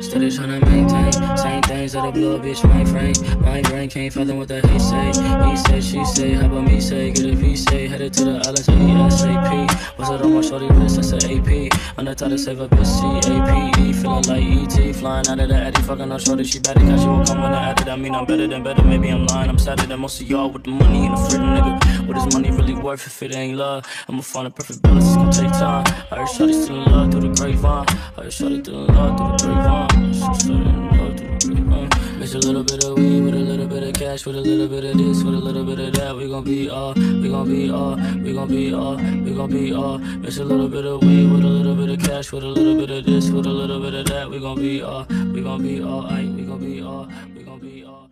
Steady tryna maintain. Same things that I blow a bitch my frame. My brain can't fathom what that he say. He say, she say, how about me say? Get a P say, headed to the islands of ESAP. What's it on my shorty wrist? That's an AP. On the to save a bitch, C-A-P-E. Feeling like E.T. Flying out of the Addy, fucking up shorty. She better catch you will come when I added. I mean, I'm better than better. Maybe I'm lying. I'm sadder than most of y'all with the money and the freedom, nigga. What is money really worth if it ain't love? I'ma find a perfect balance. It's gonna take time. I heard shorty still in love through the grapevine. I heard shorty still in love through the grapevine. She still in through the grapevine. Mix a little bit of weed with a little bit of cash, with a little bit of this, with a little bit of that. We gon' be all, we gon' be all, we gon' be all, we gon' be all. Mix a little bit of weed with a little bit of cash, with a little bit of this, with a little bit of that. We gon' be all, we gon' be all, aight, we gon' be all, we gon' be all.